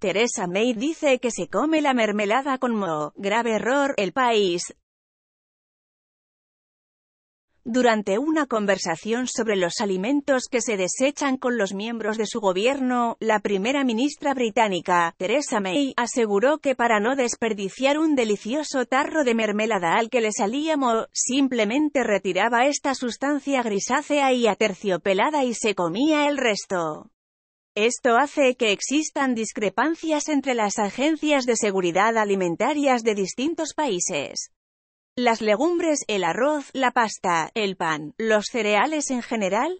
Theresa May dice que se come la mermelada con mo. Grave error, el país durante una conversación sobre los alimentos que se desechan con los miembros de su gobierno, la primera ministra británica, Theresa May, aseguró que para no desperdiciar un delicioso tarro de mermelada al que le salía mo, simplemente retiraba esta sustancia grisácea y aterciopelada y se comía el resto. Esto hace que existan discrepancias entre las agencias de seguridad alimentarias de distintos países. Las legumbres, el arroz, la pasta, el pan, los cereales en general,